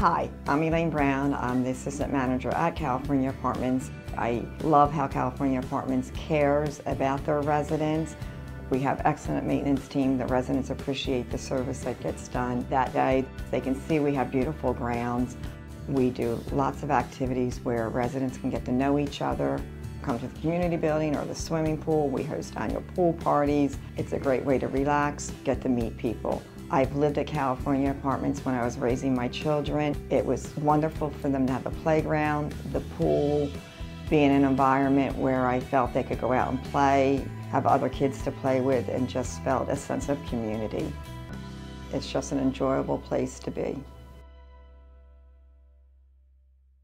Hi, I'm Elaine Brown. Um, I'm the assistant manager at California Apartments. I love how California Apartments cares about their residents. We have excellent maintenance team. The residents appreciate the service that gets done that day. They can see we have beautiful grounds. We do lots of activities where residents can get to know each other, come to the community building or the swimming pool. We host annual pool parties. It's a great way to relax, get to meet people. I've lived at California Apartments when I was raising my children. It was wonderful for them to have the playground, the pool, be in an environment where I felt they could go out and play, have other kids to play with, and just felt a sense of community. It's just an enjoyable place to be.